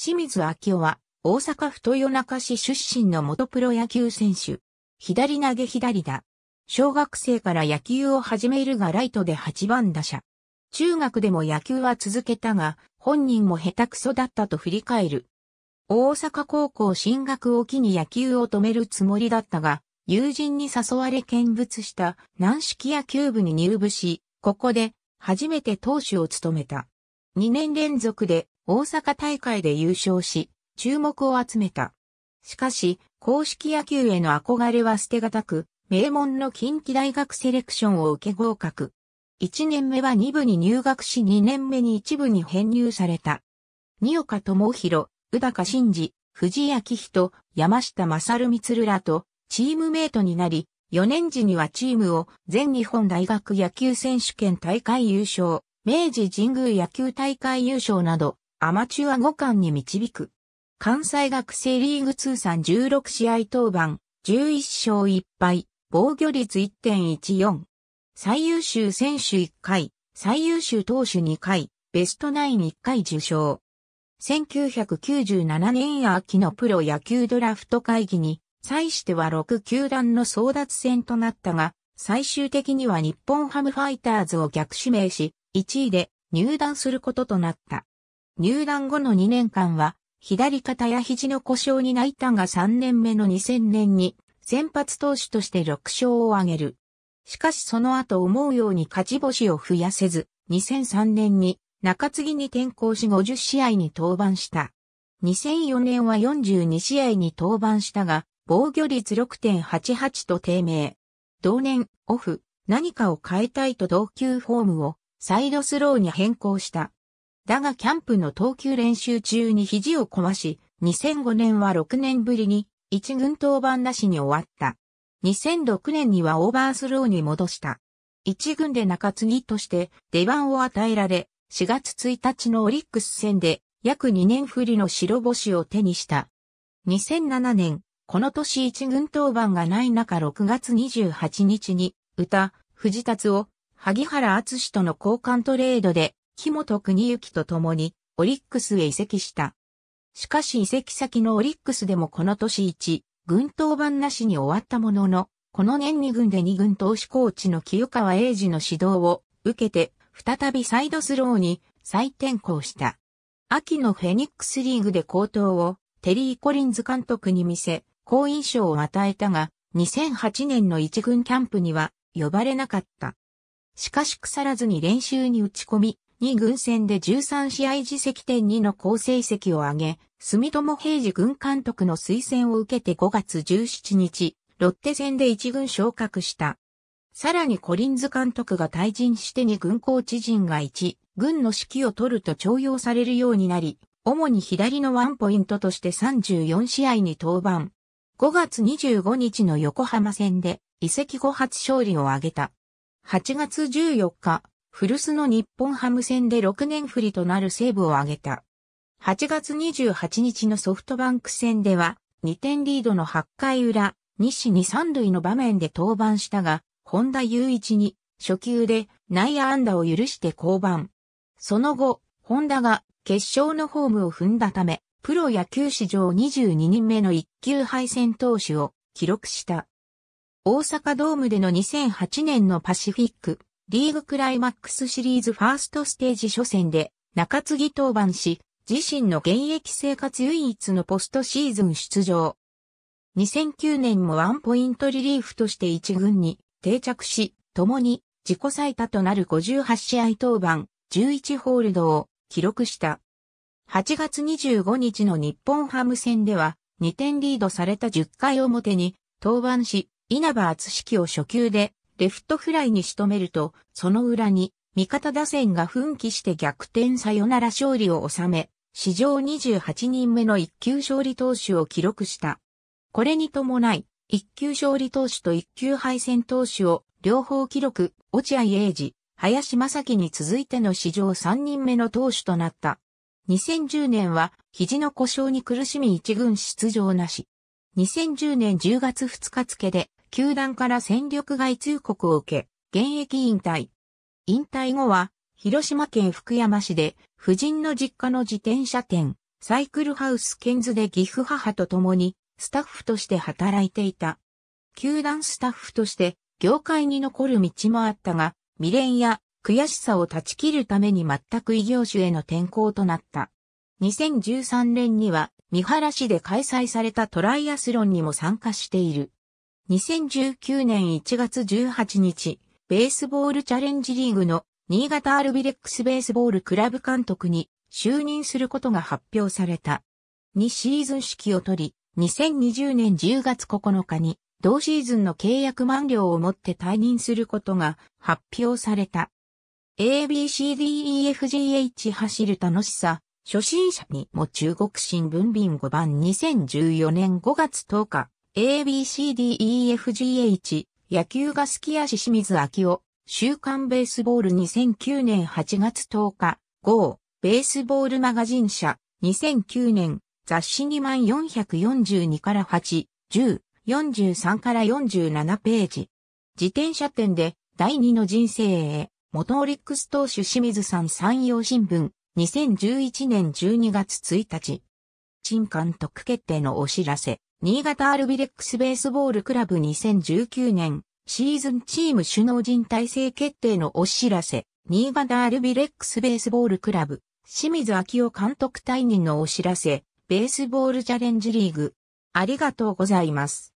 清水明夫は大阪府豊中市出身の元プロ野球選手。左投げ左打。小学生から野球を始めるがライトで8番打者。中学でも野球は続けたが、本人も下手くそだったと振り返る。大阪高校進学を機に野球を止めるつもりだったが、友人に誘われ見物した軟式野球部に入部し、ここで初めて投手を務めた。2年連続で大阪大会で優勝し、注目を集めた。しかし、公式野球への憧れは捨てがたく、名門の近畿大学セレクションを受け合格。1年目は2部に入学し2年目に1部に編入された。二岡智弘、宇高真二、藤井明人、山下正光らとチームメイトになり、4年時にはチームを全日本大学野球選手権大会優勝、明治神宮野球大会優勝など、アマチュア5冠に導く。関西学生リーグ通算16試合当番、11勝1敗、防御率1.14。最優秀選手1回、最優秀投手2回、ベストナイン1回受賞。1997年秋のプロ野球ドラフト会議に際しては6球団の争奪戦となったが、最終的には日本ハムファイターズを逆指名し、1位で入団することとなった。入団後の2年間は、左肩や肘の故障に泣いたが3年目の2000年に、先発投手として6勝を挙げる。しかしその後思うように勝ち星を増やせず、2003年に中継ぎに転向し50試合に登板した。2004年は42試合に登板したが、防御率6.88と低迷。同年、オフ、何かを変えたいと同級フォームをサイドスローに変更した。だがキャンプの投球練習中に肘を壊し、2005年は6年ぶりに一軍登板なしに終わった。2006年にはオーバースローに戻した。一軍で中継ぎとして出番を与えられ、4月1日のオリックス戦で約2年振りの白星を手にした。2007年、この年一軍登板がない中6月28日に、歌、藤達を、萩原敦との交換トレードで、木本国幸と共に、オリックスへ移籍した。しかし移籍先のオリックスでもこの年一、軍当番なしに終わったものの、この年2軍で2軍投手コーチの清川英二の指導を受けて、再びサイドスローに再転向した。秋のフェニックスリーグで高騰をテリー・コリンズ監督に見せ、好印象を与えたが、2008年の一軍キャンプには呼ばれなかった。しかし腐らずに練習に打ち込み、2軍戦で13試合自責点2の好成績を挙げ、住友平治軍監督の推薦を受けて5月17日、ロッテ戦で一軍昇格した。さらにコリンズ監督が退陣して2軍コーチ陣が1、軍の指揮を取ると重用されるようになり、主に左のワンポイントとして34試合に登板。5月25日の横浜戦で移籍後初勝利を挙げた。8月14日、古巣の日本ハム戦で6年振りとなるセーブを挙げた。8月28日のソフトバンク戦では2点リードの8回裏、西に3塁の場面で登板したが、本田雄一に初球で内野安打を許して降板。その後、本田が決勝のホームを踏んだため、プロ野球史上22人目の一級敗戦投手を記録した。大阪ドームでの2008年のパシフィックリーグクライマックスシリーズファーストステージ初戦で中継ぎ登板し、自身の現役生活唯一のポストシーズン出場。2009年もワンポイントリリーフとして一軍に定着し、共に自己最多となる58試合登板、11ホールドを記録した。8月25日の日本ハム戦では、2点リードされた10回表に登板し、稲葉厚式を初球でレフトフライに仕留めると、その裏に味方打線が奮起して逆転サヨナラ勝利を収め、史上28人目の一級勝利投手を記録した。これに伴い、一級勝利投手と一級敗戦投手を両方記録、落合英二、林正樹に続いての史上3人目の投手となった。2010年は肘の故障に苦しみ一軍出場なし。2010年10月2日付で球団から戦力外通告を受け、現役引退。引退後は広島県福山市で夫人の実家の自転車店、サイクルハウスケンズで岐阜母と共にスタッフとして働いていた。球団スタッフとして業界に残る道もあったが、未練や悔しさを断ち切るために全く異業種への転校となった。2013年には三原市で開催されたトライアスロンにも参加している。2019年1月18日、ベースボールチャレンジリーグの新潟アルビレックスベースボールクラブ監督に就任することが発表された。2シーズン式を取り、2020年10月9日に同シーズンの契約満了をもって退任することが発表された。ABCDEFGH 走る楽しさ、初心者にも中国新聞便5番2014年5月10日、ABCDEFGH 野球が好きやし清水明夫、週刊ベースボール2009年8月10日、GO、ベースボールマガジン社、2009年、雑誌2万442から8、10、43から47ページ。自転車店で第2の人生へ、元オリックス投手清水さん山陽新聞、2011年12月1日。新監督決定のお知らせ。新潟アルビレックスベースボールクラブ2019年シーズンチーム首脳陣体制決定のお知らせ。新潟アルビレックスベースボールクラブ清水明夫監督退任のお知らせ。ベースボールチャレンジリーグ。ありがとうございます。